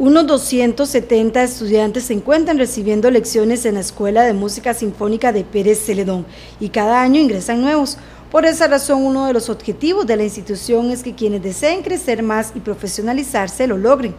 Unos 270 estudiantes se encuentran recibiendo lecciones en la Escuela de Música Sinfónica de Pérez Celedón y cada año ingresan nuevos. Por esa razón, uno de los objetivos de la institución es que quienes deseen crecer más y profesionalizarse lo logren.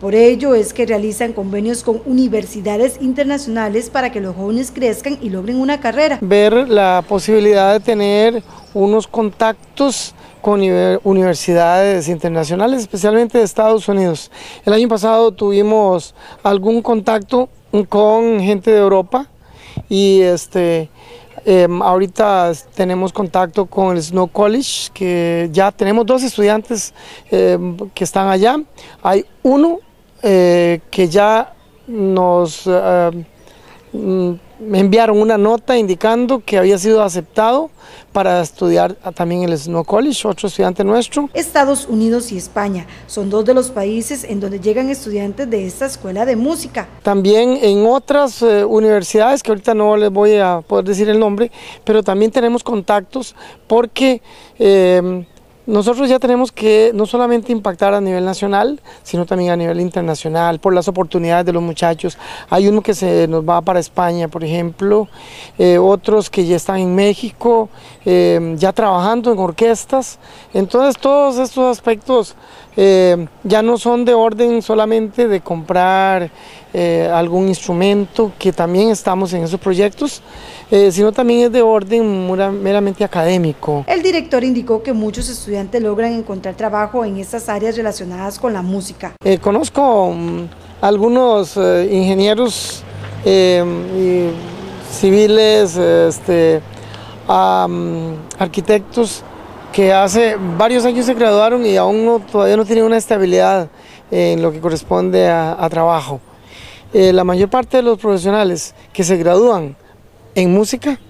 Por ello es que realizan convenios con universidades internacionales para que los jóvenes crezcan y logren una carrera. Ver la posibilidad de tener unos contactos con universidades internacionales, especialmente de Estados Unidos. El año pasado tuvimos algún contacto con gente de Europa y este, em, ahorita tenemos contacto con el Snow College, que ya tenemos dos estudiantes em, que están allá. Hay uno eh, que ya nos em, me enviaron una nota indicando que había sido aceptado para estudiar también el Snow College, otro estudiante nuestro. Estados Unidos y España son dos de los países en donde llegan estudiantes de esta escuela de música. También en otras eh, universidades, que ahorita no les voy a poder decir el nombre, pero también tenemos contactos porque... Nosotros ya tenemos que no solamente impactar a nivel nacional, sino también a nivel internacional, por las oportunidades de los muchachos. Hay uno que se nos va para España, por ejemplo, eh, otros que ya están en México, eh, ya trabajando en orquestas. Entonces todos estos aspectos eh, ya no son de orden solamente de comprar algún instrumento, que también estamos en esos proyectos, sino también es de orden meramente académico. El director indicó que muchos estudiantes logran encontrar trabajo en estas áreas relacionadas con la música? Eh, conozco um, algunos eh, ingenieros eh, civiles, este, arquitectos que hace varios años se graduaron y aún no, todavía no tienen una estabilidad en lo que corresponde a, trabajo. la mayor parte de los profesionales que se gradúan en música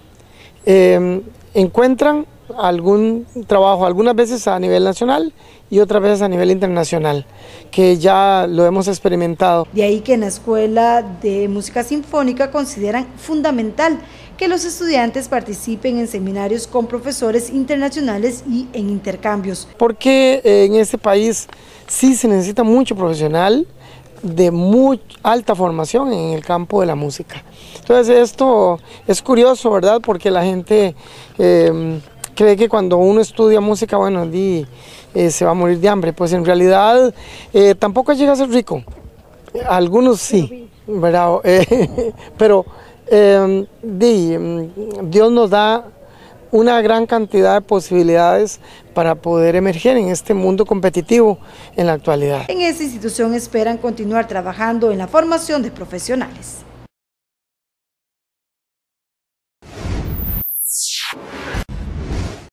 encuentran algún trabajo, algunas veces a nivel nacional y otras veces a nivel internacional, que ya lo hemos experimentado. De ahí que en la Escuela de Música Sinfónica consideran fundamental que los estudiantes participen en seminarios con profesores internacionales y en intercambios. Porque en este país sí se necesita mucho profesional, de muy alta formación en el campo de la música. Entonces esto es curioso, ¿verdad? Porque la gente eh, cree que cuando uno estudia música, bueno, di, eh, se va a morir de hambre. Pues en realidad eh, tampoco llega a ser rico. Algunos sí, ¿verdad? Di, mm, Dios nos da una gran cantidad de posibilidades para poder emerger en este mundo competitivo en la actualidad. En esta institución esperan continuar trabajando en la formación de profesionales.